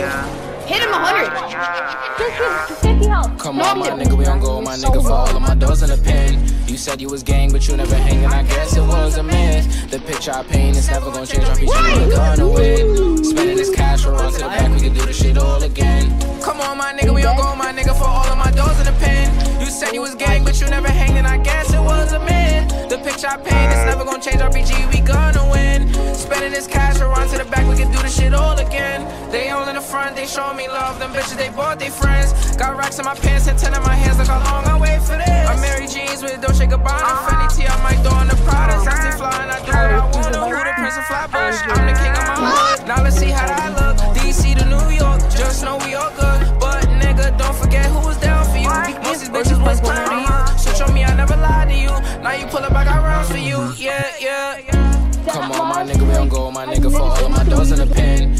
Come on, my nigga, we don't go, my nigga, for all of my doors in the pen. You said you was gang, but you never hanging, I guess it was a myth. The picture I paint is never gonna change, RPG, we're gonna win. Spending this cash, we'll run to the back, we can do the shit all again. Come on, my nigga, we don't go, my nigga, for all of my doors in the pen. You said you was gang, but you never hanging, I guess it was a myth. The picture I paint is never gonna change, RPG, we gonna win. Spending this cash, we'll run to the back, we can do the shit all again. They all in the front, they show me love, them bitches, they bought their friends. Got racks in my pants and ten in my hands, look how long I wait for this. I'm Mary Jeans with Dolce Gabbana, Fendi T, I might throw on the Prada. Sexy fly and I do what I wanna. Who the Prince of Flatbush? I'm the king of my hood. Now let's see how that look. DC to New York, just know we all good. But nigga, don't forget who was down for you. Most these bitches was clown to you. Switch on me, I never lied to you. Now you pull up, I got rounds for you. Yeah, yeah. Yeah. Come on, my nigga, we don't go, my nigga, for all of my doors in the pen.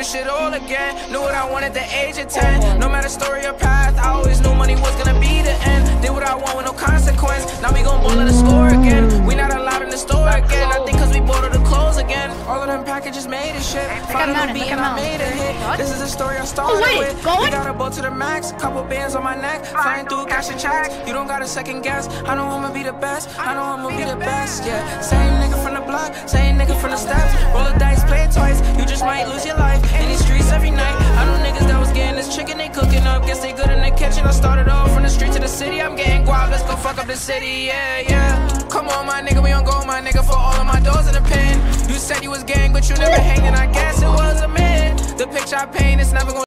the shit all again. Knew what I wanted at the age of 10. No matter story or path, I always knew money was gonna be the end. Did what I want with no consequence. Now we gon' ball at the score again. We not allowed in the store again. I think cause we bought all the clothes again. All of them packages made and shit. Found a beat and I made a hit. This is a story I started wait, with. going? We got a boat to the max, couple bands on my neck, flying through cash and checks. You don't got a second guess. I know I'ma be the best. I know I'ma be the best. Yeah, same nigga from the block, same nigga from the steps. Roll the dice, play it twice. You just might lose your life every night. I know niggas that was getting this chicken they cooking up. Guess they good in the kitchen. I started off from the street to the city. I'm getting guap. Let's go fuck up the city. Yeah, yeah. Come on, my nigga, we don't go, my nigga, for all of my doors in the pen. You said you was gang, but you never hanging. I guess it was a myth. The picture I paint is never gonna.